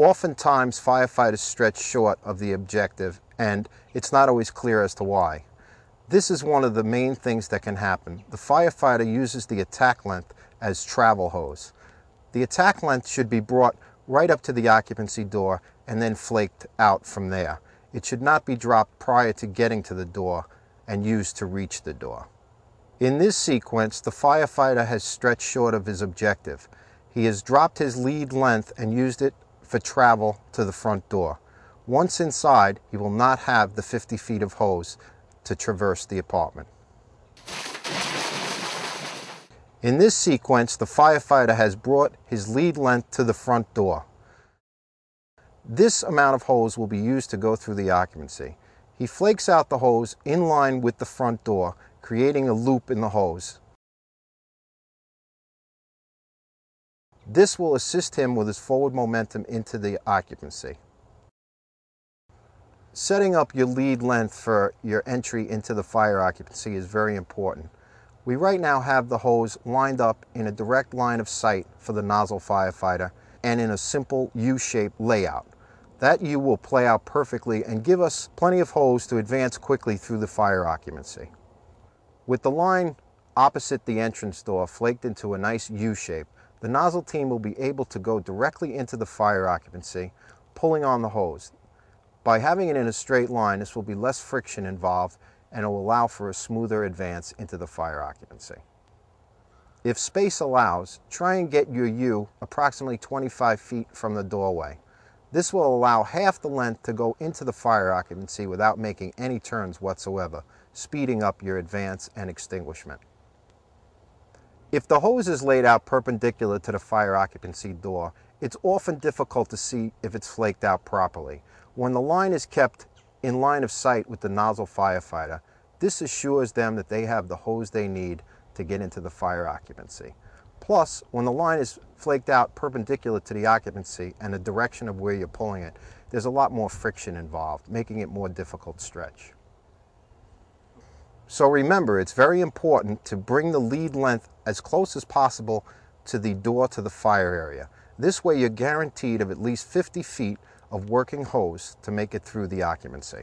Oftentimes, firefighters stretch short of the objective, and it's not always clear as to why. This is one of the main things that can happen. The firefighter uses the attack length as travel hose. The attack length should be brought right up to the occupancy door and then flaked out from there. It should not be dropped prior to getting to the door and used to reach the door. In this sequence, the firefighter has stretched short of his objective. He has dropped his lead length and used it for travel to the front door. Once inside, he will not have the 50 feet of hose to traverse the apartment. In this sequence, the firefighter has brought his lead length to the front door. This amount of hose will be used to go through the occupancy. He flakes out the hose in line with the front door, creating a loop in the hose. This will assist him with his forward momentum into the occupancy. Setting up your lead length for your entry into the fire occupancy is very important. We right now have the hose lined up in a direct line of sight for the nozzle firefighter and in a simple U-shaped layout. That U will play out perfectly and give us plenty of hose to advance quickly through the fire occupancy. With the line opposite the entrance door flaked into a nice U shape, the nozzle team will be able to go directly into the fire occupancy, pulling on the hose. By having it in a straight line, this will be less friction involved and it will allow for a smoother advance into the fire occupancy. If space allows, try and get your U approximately 25 feet from the doorway. This will allow half the length to go into the fire occupancy without making any turns whatsoever, speeding up your advance and extinguishment. If the hose is laid out perpendicular to the fire occupancy door, it's often difficult to see if it's flaked out properly. When the line is kept in line of sight with the nozzle firefighter, this assures them that they have the hose they need to get into the fire occupancy. Plus, when the line is flaked out perpendicular to the occupancy and the direction of where you're pulling it, there's a lot more friction involved, making it more difficult to stretch. So remember, it's very important to bring the lead length as close as possible to the door to the fire area. This way you're guaranteed of at least 50 feet of working hose to make it through the occupancy.